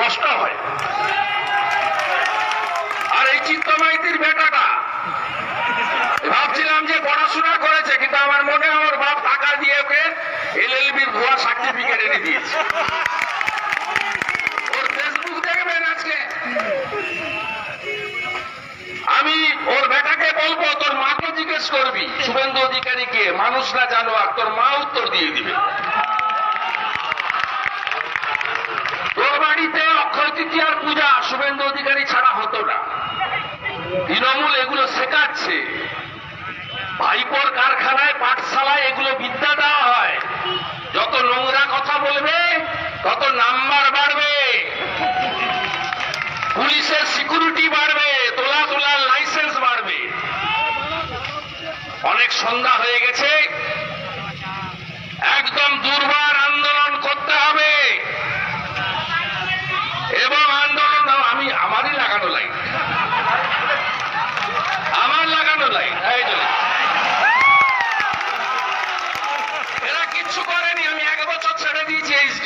কষ্ট হয়। আর এই চিত্তমাইতির বেটাটা, ভাবছিলাম যে পড়াশোনা করেছে, কিন্তু আমার মনে আমার বাপ টাকা দিয়ে ওকে এলএলবির ভুয়া সার্টিফিকেট এনে দিয়েছে। ওর ফেসবুক দেখবেন আজকে। আমি ওর বেটাকে বলব, তোর মাকে জিজ্ঞেস করবি, শুভেন্দু অধিকারীকে মানুষরা জানোয়ার, তোর মা উত্তর দিয়ে দিবে। তোর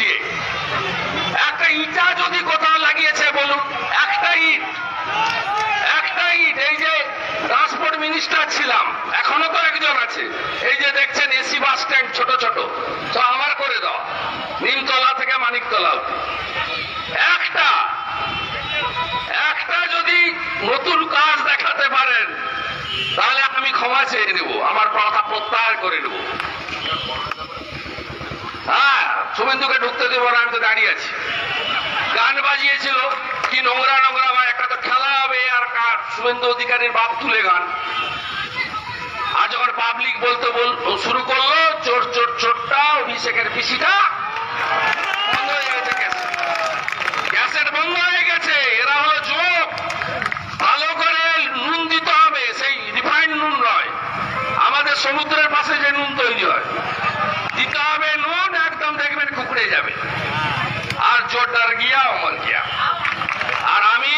এইচডিএ একটা ইটা যদি কোথাও লাগিয়েছে, বলুন। একটা ইট। একটা ইট। এই যে ট্রান্সপোর্ট মিনিস্টার ছিলাম, এখনও তো একজন আছে। এই যে দেখছেন এসি বাস স্ট্যান্ড ছোট ছোট। তো আমার করে দাও। নিমতলা থেকে মানিকতলা। একটা। একটা যদি নতুন কাজ দেখাতে পারেন, তাহলে আমি ক্ষমা চেয়ে নেব। আমার কথা প্রত্যাহার করে নেব। হ্যাঁ শুভেন্দুকে ঢুকতে দেবো না, আমি তো দাঁড়িয়ে আছি। গান বাজিয়েছিল, কি নোংরা নোংরা বা একটা তো খেলা হবে, আর কার? শুভেন্দু অধিকারীর বাপ তুলে গান। আর যখন পাবলিক বলতে বল, শুরু করল, চোর চোর, চোরটা, অভিষেকের পিসিটা, বন্ধ গেছে ক্যাসেট। ক্যাসেট বন্ধ গেছে, এরা হলো যোগ ভালো করে নুন দিতে হবে, সেই রিফাইন্ড নুন নয়। আমাদের সমুদ্রের পাশে যে নুন তৈরি হয়। নুন, একদম দেখবেন কুকড়ে যাবে। আর গিয়া অমর গিয়া। আর আমি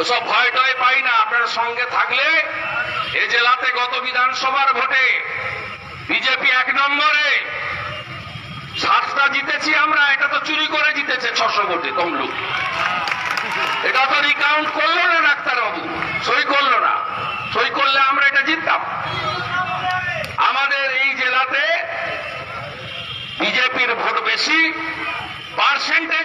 ওসব ভয় টয় পাই না, আপনার সঙ্গে থাকলে এ জেলাতে গত বিধানসভার ভোটে বিজেপি এক নম্বরে। সাতটা জিতেছি আমরা, এটা তো চুরি করে জিতেছে ছশো ভোটে তমলুক। এটা তো রিকাউন্ট করল না ডাক্তারবাবু সই করল না সই করলে আমরা এটা জিততাম আমাদের এই জেলাতে বিজেপির ভোট